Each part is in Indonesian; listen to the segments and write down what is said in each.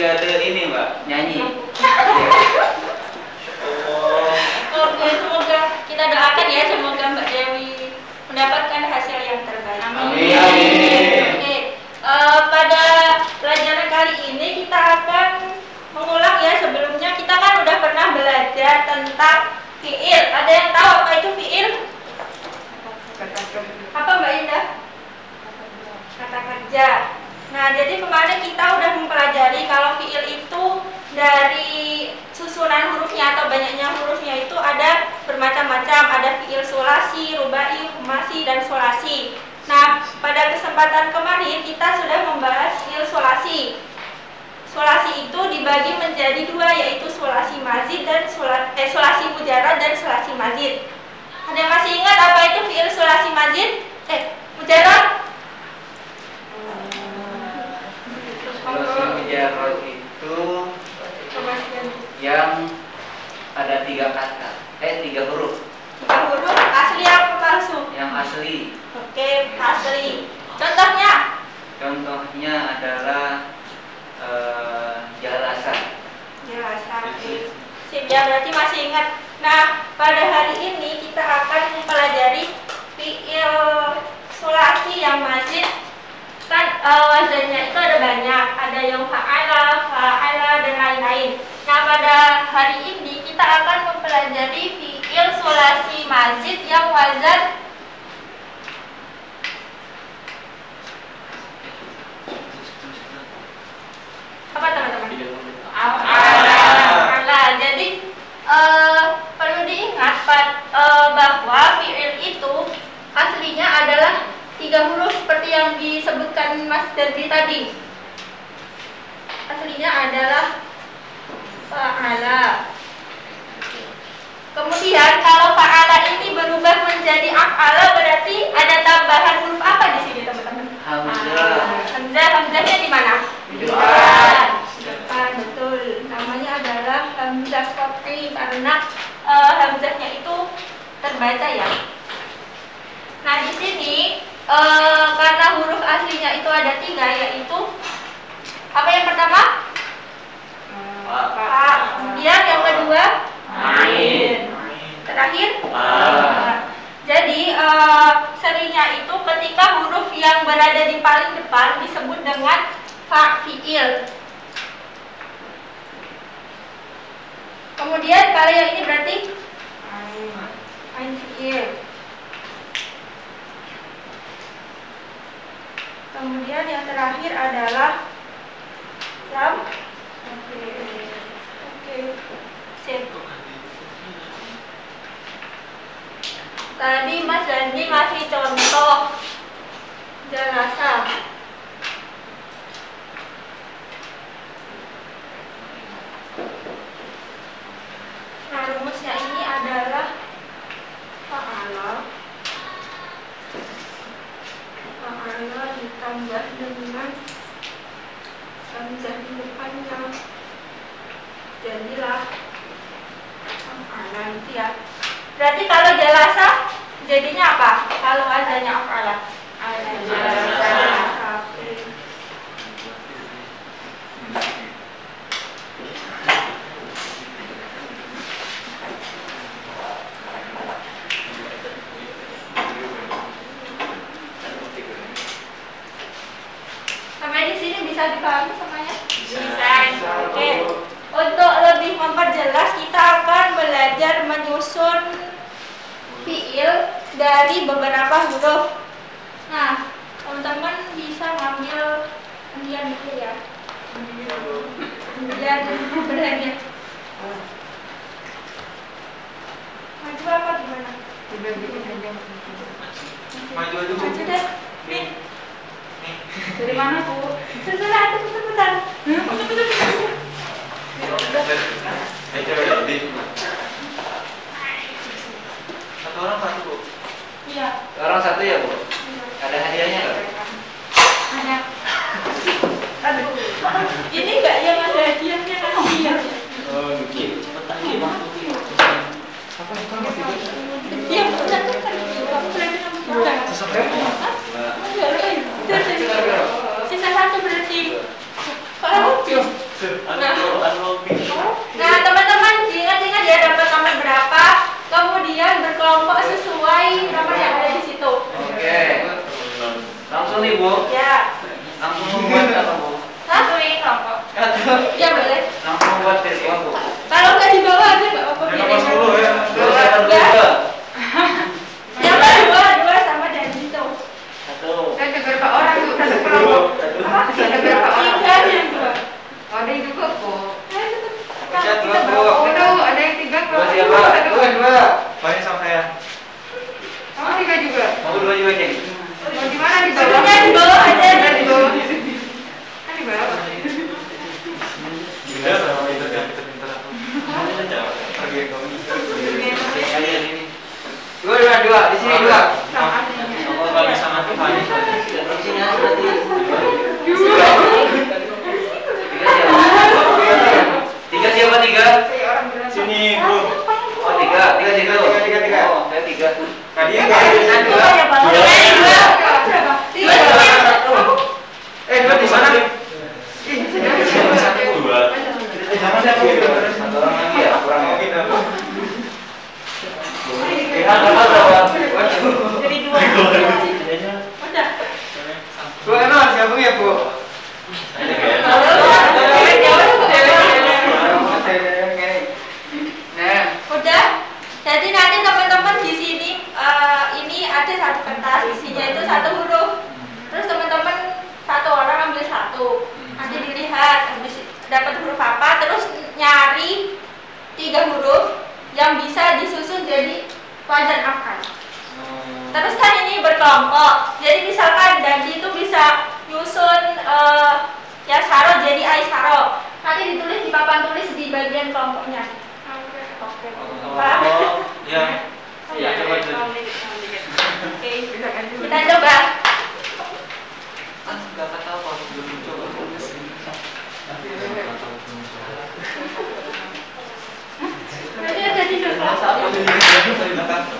Olimpiade ini Mbak, nyanyi. Oh, Oke, semoga kita doakan ya semoga Mbak Dewi mendapatkan hasil yang terbaik. Amin. Amin. Oke, eh, pada pelajaran kali ini kita akan mengulang ya sebelumnya kita kan udah pernah belajar tentang fiil. Ada yang tahu apa itu fiil? Apa Mbak Indah? Kata kerja. Nah, jadi kemarin kita udah mempelajari kalau fiil itu dari susunan hurufnya atau banyaknya hurufnya itu ada bermacam-macam, ada fiil sulasi, rubai, humasi, dan solasi. Nah, pada kesempatan kemarin kita sudah membahas fiil solasi. Solasi itu dibagi menjadi dua yaitu solasi mazid dan eh, solasi mujarad dan solasi mazid. Ada yang masih ingat apa itu fiil solasi mazid? Eh, mujarad? Sulasi mujarrad itu yang ada tiga kata, eh tiga huruf. Tiga huruf asli apa palsu? Yang asli. Oke, asli. Contohnya? Contohnya adalah eh, jalasa. Jelasan. Sip ya, berarti masih ingat. Nah, pada hari ini kita akan mempelajari fiil sulasi yang mazid kan eh, wazannya itu ada banyak, ada yang fa'ala, fa'ala dan lain-lain. Nah, pada hari ini kita akan mempelajari fiil sulasi mazid yang wazan apa teman-teman? Ala. Jadi eh, perlu diingat eh, bahwa fiil itu aslinya adalah tiga huruf seperti yang disebutkan Mas Derby tadi. Aslinya adalah fa'ala. Kemudian kalau fa'ala ini berubah menjadi af'ala berarti ada tambahan huruf apa di sini teman-teman? Hamzah. Hamzah, Hamzahnya di mana? Di depan. Depan, betul. Namanya adalah Hamzah Kopi karena eh, Hamzahnya itu terbaca ya. Nah di sini eh, karena huruf aslinya itu ada tiga yaitu apa yang pertama? A. Kemudian yang kedua? Ain. Terakhir? A. Jadi eh, serinya itu ketika huruf yang berada di paling depan disebut dengan fa fiil. Kemudian kalau yang ini berarti ain fiil. Kemudian yang terakhir adalah lam. Oke. Oke. Tadi Mas Dandi masih contoh jalasa. Nah, rumusnya ini adalah fa'ala fa'ala dengan hamzah di depannya jadilah fa'ala itu ya. Berarti kalau jalasa jadinya apa? Kalau azannya fa'ala jalasa oke. Sampai di sini bisa dipahami semuanya? Bisa. Oke. Untuk lebih memperjelas kita akan belajar menyusun fiil dari beberapa huruf. Nah, teman-teman bisa ngambil undian dulu ya. Undian berhadiah. Maju apa gimana? Maju aja bu. Maju deh. Nih. Nih. Dari mana, Bu? Sebentar, sebentar. Di. Satu orang satu bu. Iya. Orang satu ya, Bu? Ada hadiahnya nggak? Ada. Aduh. Ini enggak yang ada hadiahnya nanti ya. Oh, mungkin. Cepetan, Ki. Ja, to tak, tak, tak. Ada dua ada yang tiga kalau Dua? Dua dua. Banyak sama saya. sama tiga juga? Mau dua juga cek, Mau di mana di bawah? Di bawah aja. Di bawah. Kan di bawah. Gila sama pinter pinter aku. Pergi. Dua dua di sini dua. Sama. Kamu nggak sama mati panik. Di sini aja berarti. tiga? Sini, Bro. Oh, tiga. Tiga, tiga. Tiga, tiga, tiga. tiga tiga tiga. Tadi yang dua. wajan dan Hmm. Terus kan ini berkelompok, jadi misalkan Dandi itu bisa nyusun uh, ya saro jadi ai saro. Nanti ditulis di papan tulis di bagian kelompoknya. Oke. Oke. Oh, ya. Iya, coba dulu. Oke, kita coba. Nanti ada. aí, tá?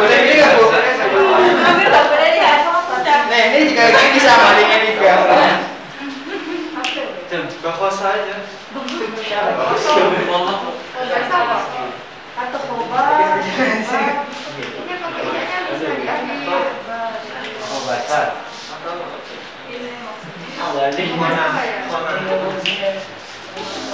boleh ini bu? Tapi nggak boleh ya, Nah ini juga gini sama linknya tiga. Buka puasa aja. Atau boba. Ini pekerjaannya bisa diambil. Oh baca. Ini mana? Mana?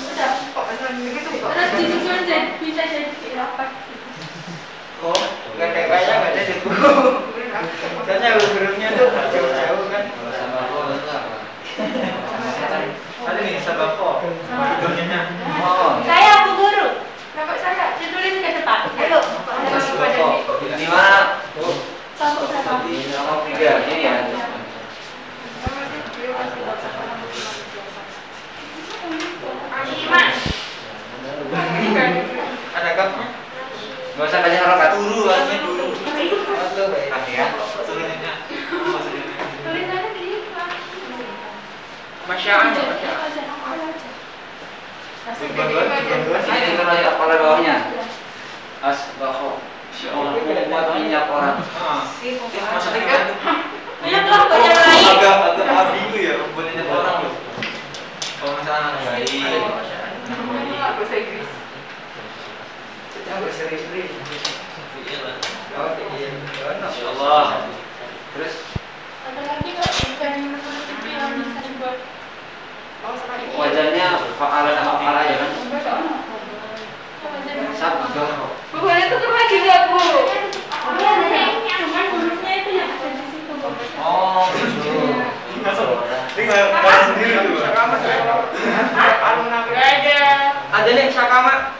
Udah, kok begitu? Terus disusun jadi bisa jadi rapat. Oh, nggak kayak kayaknya nggak ada di buku. Soalnya huruf-hurufnya tuh jauh-jauh kan. Sama? Ada nih sabako. Hurufnya. Oh, Saya Bu Guru. Bapak saya ditulis ke depan. Ayo. di mana? Satu berapa? Di nomor tiga. Ini ya. Lima. Ada kapnya. Gak usah banyak harokat. Turu aja dulu. Itu baik ya. Turuninnya. Tulisannya di Masya Allah. Ini kalau lihat kepala bawahnya. Asbaho. Allah buat minyak orang. Ah. Maksudnya gimana? Banyaklah banyak lain. Agak agak ambigu ya buat orang loh. Kalau misalnya anak bayi. Bahasa Inggris. Jangan serius-serius. Oh, iya. Masya Allah. Terus Ada lagi kok bukan menutupi yang bisa dibuat. Oh, sama ini. wajannya fa'ala sama fa'ala ya kan? Bukunya tutup lagi nggak, Bu? Iya. Oh, gitu. Ini nggak sendiri ada. Nih sakama.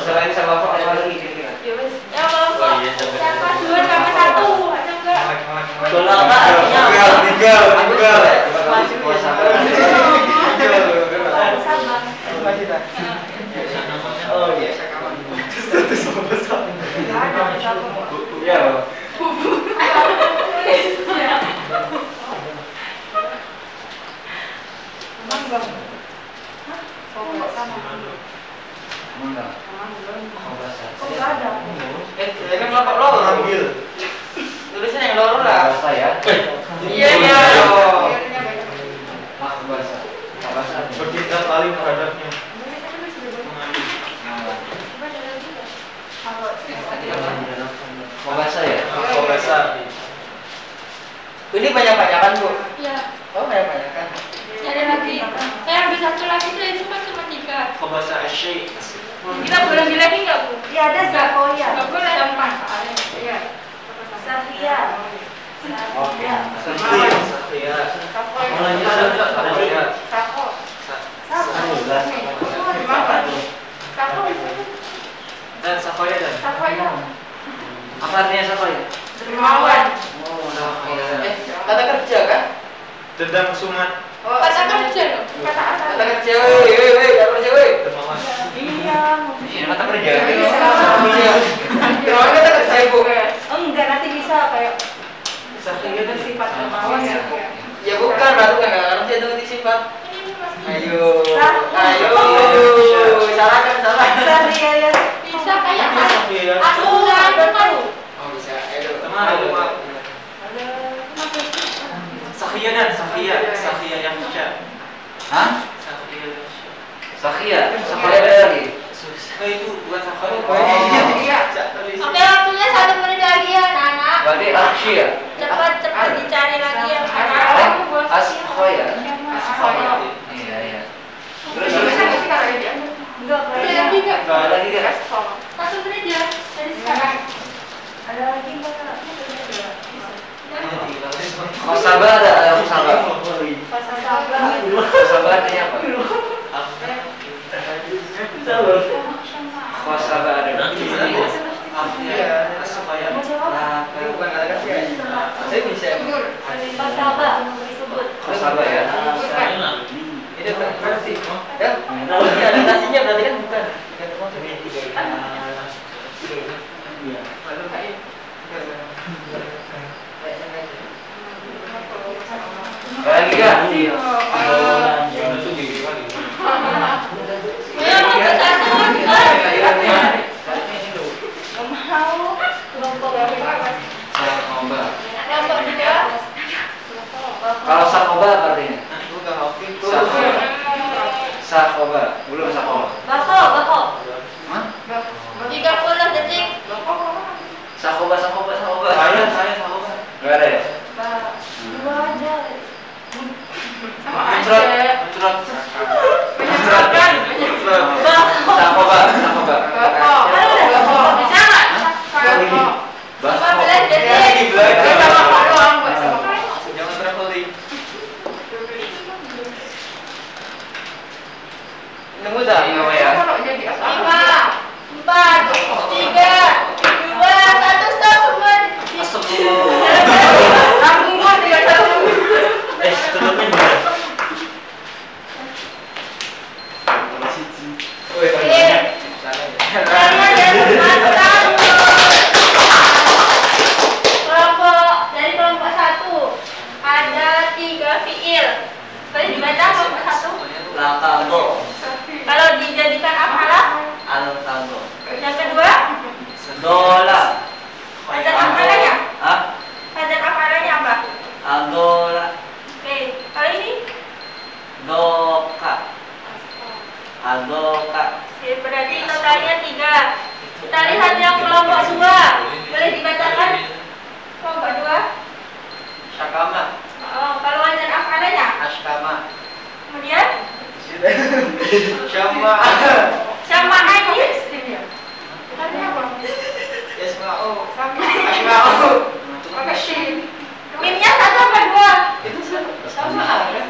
Selain sabbaho apa lagi? Ya. Ya siapa dua sama satu ada enggak? Tiga, tiga. Oh iya, sakama. Ya, enggak. Oh, bahasa. Eh, ini kenapa lo ambil? Tulisnya yang loro lah. Bahasa ya. Iya iya. Mak bahasa. Bahasa. Bercinta saling terhadapnya. Oh, bahasa ya. Oh bahasa. Ini banyak-banyakan bu. Iya. Oh banyak-banyakan. Ada lagi. Eh, yang bisa satu lagi tuh itu kan cuma tiga. Bahasa asyik. Kita boleh ambil lagi nggak bu? Ya ada Zakoya. Nggak boleh gampang. Iya. Safia. Oke. Safia. Safia. Safia. Tako. Tako. Dan Safia dan. Tako ya. Apa artinya siapa ya? Dermawan. Oh, Safia. Eh, kata kerja kan? Dendam sumat. Oh, Kata kerja loh. Kata asal. Kata kerja, woi, woi, woi, kata kerja, woi. Dermawan. Iya. Ini mata kerja. Iya. Dermawan kata kerja bu. Oh, enggak nanti bisa kayak Safia dan bersifat dermawan ya. Ya bukan, berarti kan nggak ngerti itu nanti sifat. Ayo, ayo, salahkan salah. Safia ya. Bisa kayak Safia. aku nggak tahu. Oh bisa, ayo teman. Safia dan Safia, Safia yang Syah. Hah? Sakia. Sakia ada lagi. Susah itu bukan Safia. Oh. Iya. Oke, waktunya satu menit lagi ya, anak. Berarti Aksya. Cepat cepat dicari lagi yang Eh, anak. Askhoya. Asal. Iya, iya. Terus sih kalau ini? Enggak Ada kayak. lagi nggak? Ada lagi kan? Satu menit ya dari sekarang. Ada lagi enggak? Khosaba ada ada artinya apa? Khosaba ada. Disebut. Khosaba ya. Ini berarti. Ya, kalau ada nasinya berarti kan Yeah, Al-tango. Kalau dijadikan apalah? Al-tango. Yang kedua? Sedola. Pajak apalannya? Hah? Ada apalannya apa? Adola. Oke, kalau ini? Doka. Adoka. Oke, berarti totalnya tiga. Kita lihat yang kelompok dua. Boleh dibacakan? Kelompok dua? Syakama. Oh, kalau wajan apalannya? Ashkama. Kemudian? Syama. sama aja. Tadi apa? Yasma'u. Sama. Ashma'u. Pakai shin. Mimnya satu apa dua? Itu sama ada.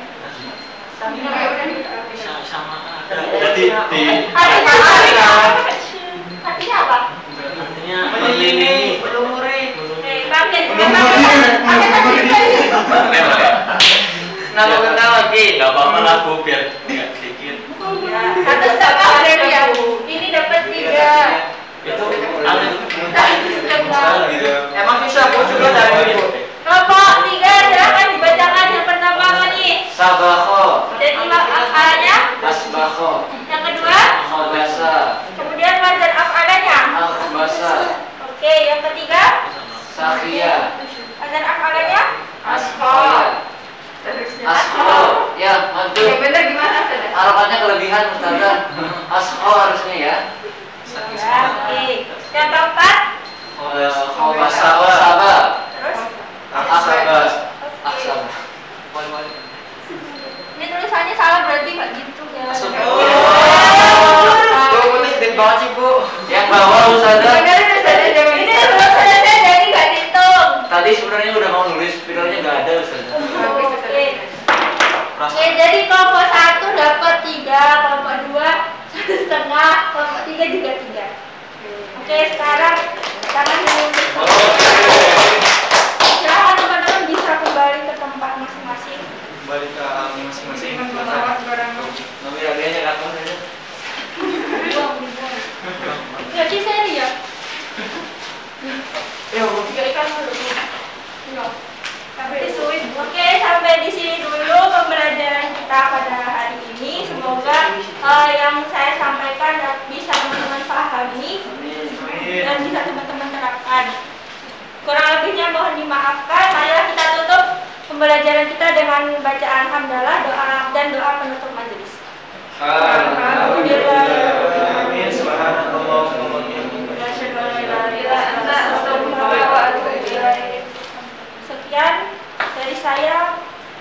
Sama ya udah nih. Jadi di Artinya apa? artinya Menyelingi, melumuri. Pakai pakai pakai tadi. Nama kenal lagi. Gak apa-apa lah bu biar. Setengah ada dia. Ini dapat tiga. Itu alif Emang susah bu juga dari. Kelompok tiga silahkan dibacakan yang pertama nih? Jadi afalnya. Asbakho. Yang kedua, Khobasa. kemudian wazan afalnya. Akhbasa. Oke, yang ketiga, Sakhia. wazan afalnya. Askhaya. Terusnya. Askho. Ya, Yang mantul. benar gimana Ustazah? Harapannya kelebihan Ustazah. Askho harusnya ya. Ya, oke. Yang keempat, Khobasa. Khobasa. terus. Akhbas. Oke. Akhbas. Ini tulisannya salah berarti nggak gitu ya. Bu, putih gede banget sih bu. Yang bawah Ustazah. Benerin Ustazah jangan Ini tulisannya jadi nggak dihitung. Tadi sebenarnya udah mau nulis, spidolnya nggak ada Ustazah. Oke. Oke, jadi kelompok satu dapat tiga, kelompok dua satu setengah, kelompok tiga juga tiga. Oke, sekarang karena ini silahkan teman-teman bisa kembali ke tempat masing-masing. Kembali ke alam masing-masing. Bawa sembarangan. Ngambil hadiahnya kapan saja? Buang, buang. Jadi seri ya? Ya, Bu. Tiga ikan dulu. Iya. Sampai sulit. Oke, sampai di sini dulu pembelajaran kita pada hari ini. Semoga eh, yang saya sampaikan dapat bisa teman-teman pahami dan bisa teman-teman terapkan. Kurang lebihnya mohon dimaafkan. Mari kita tutup pembelajaran kita dengan bacaan hamdalah, doa dan doa penutup majelis. Alhamdulillah. Sekian dari saya.